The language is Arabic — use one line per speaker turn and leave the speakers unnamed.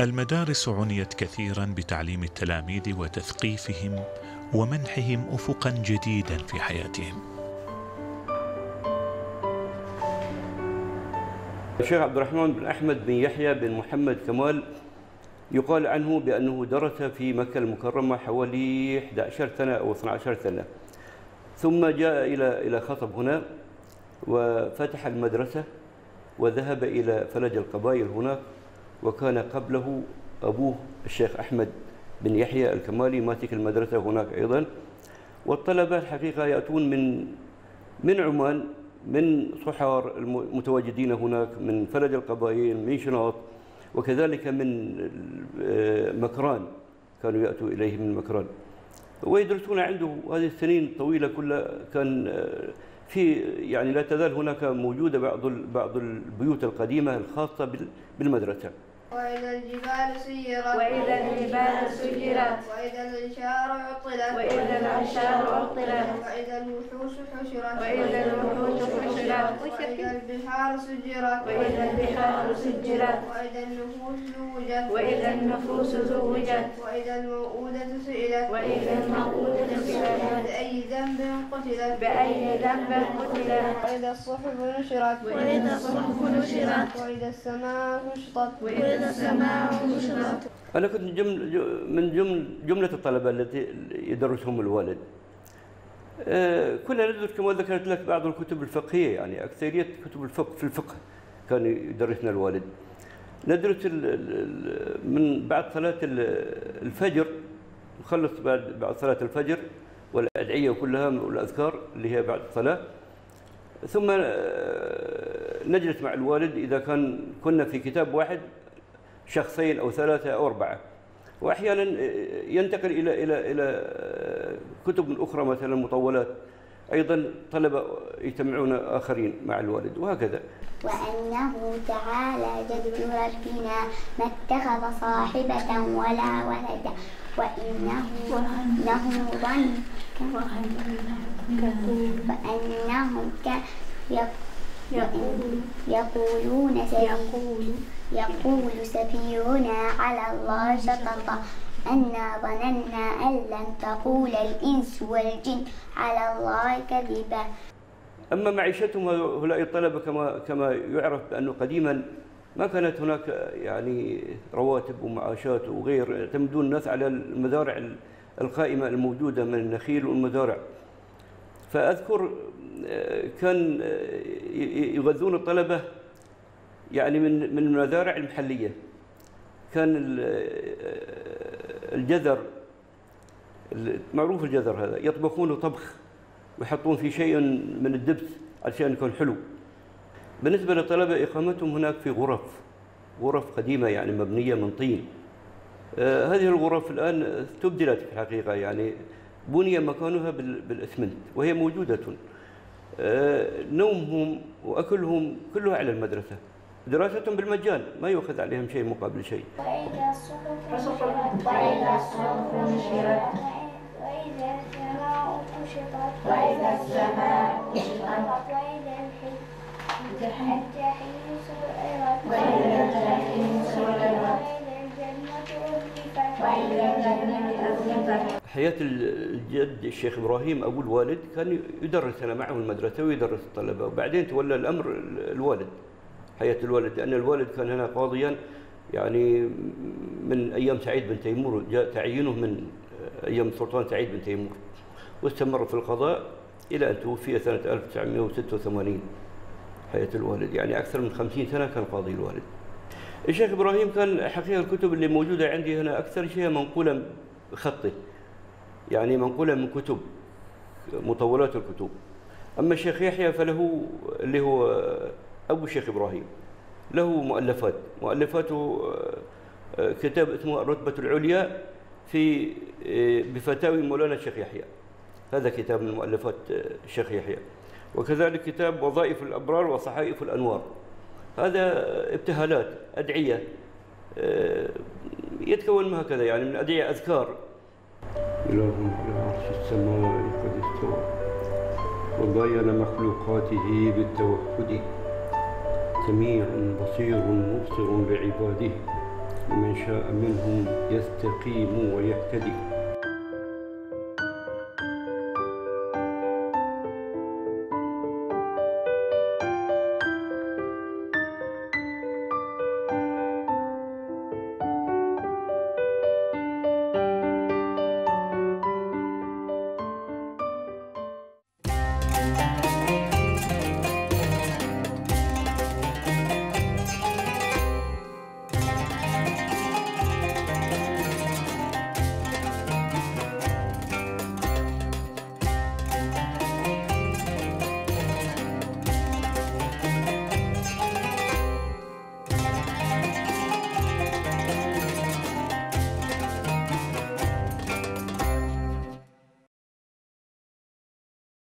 المدارس عنيت كثيرا بتعليم التلاميذ وتثقيفهم ومنحهم افقا جديدا في حياتهم.
الشيخ عبد الرحمن بن أحمد بن يحيى بن محمد كمال يقال عنه بأنه درس في مكة المكرمة حوالي 11 سنة أو 12 سنة. ثم جاء إلى إلى خطب هنا وفتح المدرسة وذهب إلى فلج القبائل هناك. وكان قبله أبوه الشيخ أحمد بن يحيى الكمالي ماسك المدرسة هناك أيضا. والطلبة الحقيقة يأتون من من عمان من صحار المتواجدين هناك من فلج القبائل من شناط وكذلك من مكران كانوا يأتوا إليه من مكران. ويدرسون عنده هذه السنين الطويلة كلها كان في يعني لا تزال هناك موجودة بعض بعض البيوت القديمة الخاصة بالمدرسة.
وإذا الجبال سيرت.
وإذا الجبال سيرت.
وإذا العشار عطلت.
وإذا العشار عطلت.
وإذا الوحوش حشرت.
وإذا الوحوش حشرت.
وإذا البحار سجرت.
وإذا البحار سجرت.
وإذا النفوس زوجت
وإذا النفوس زوجت.
وإذا الموءودة سئلت
وإذا الموءودة سئلت.
بأي ذنب قتلت؟
بأي ذنب قتلت.
وإذا الصحف نشرت.
وإذا الصحف نشرت.
وإذا السماء كشطت
وإذا السماء كشطت
أنا كنت جمل من جمل جملة الطلبة التي يدرسهم الوالد. آه، كنا ندرس كما ذكرت لك بعض الكتب الفقهية يعني أكثرية كتب الفقه في الفقه كان يدرسنا الوالد. ندرس من بعد صلاة ال- الفجر نخلص بعد بعد صلاة الفجر والأدعية كلها والأذكار اللي هي بعد الصلاة. ثم آه، نجلس مع الوالد إذا كان كنا في كتاب واحد شخصين أو ثلاثة أو أربعة. وأحيانا ينتقل إلى إلى إلى كتب أخرى مثلا مطولات. أيضا طلبه يجتمعون آخرين مع الوالد وهكذا.
وأنه تعالى جد ربنا ما اتخذ صاحبة ولا ولدا وإنه إنه ظن وأنهم يقولون سيقول يقول سفيهنا على الله شططا أنا ظننا أن لن تقول الإنس والجن على الله كذبا.
أما معيشتهم هؤلاء الطلبة كما كما يعرف بانه قديما ما كانت هناك يعني رواتب ومعاشات وغير يعتمدون الناس على المزارع القائمه الموجودة من النخيل والمزارع. فأذكر آه، كان آه، يغذون الطلبة يعني من من المزارع المحلية. كان آه، الجذر معروف الجذر هذا يطبخونه طبخ. ويحطون فيه شيء من الدبس عشان يكون حلو. بالنسبة للطلبة إقامتهم هناك في غرف غرف قديمة يعني مبنية من طين. آه هذه الغرف الآن استبدلت في الحقيقة يعني بني مكانها بال- بالإسمنت وهي موجودة. آه نومهم وأكلهم كلها على المدرسة. دراستهم بالمجان ما يؤخذ عليهم شيء مقابل شيء. حياة الجد الشيخ إبراهيم أبو الوالد كان يدرس أنا معه المدرسة ويدرس الطلبة وبعدين تولى الأمر الوالد حياة الوالد لأن الوالد كان هنا قاضيا يعني من أيام سعيد بن تيمور جاء تعيينه من أيام السلطان سعيد بن تيمور واستمر في القضاء. إلى أن توفي سنة 1986 حياة الوالد. يعني أكثر من 50 سنة كان قاضي الوالد. الشيخ إبراهيم كان حقيقة الكتب اللي موجودة عندي هنا أكثر شيء منقولة بخطه. يعني منقولة من كتب مطولات الكتب. أما الشيخ يحيى فله اللي هو أبو الشيخ إبراهيم له مؤلفات. مؤلفاته آه، كتاب اسمه الرتبة العليا في آه، بفتاوي مولانا الشيخ يحيى. هذا كتاب من مؤلفات آه، الشيخ يحيى. وكذلك كتاب وظائف الأبرار وصحائف الأنوار. هذا ابتهالات أدعية آه، يتكون من هكذا يعني من أدعية أذكار. إله على عرش السماء قد استوى وباين مخلوقاته بالتوحد. سميع بصير مبصر بعباده ومن شاء منهم يستقيم ويهتدي.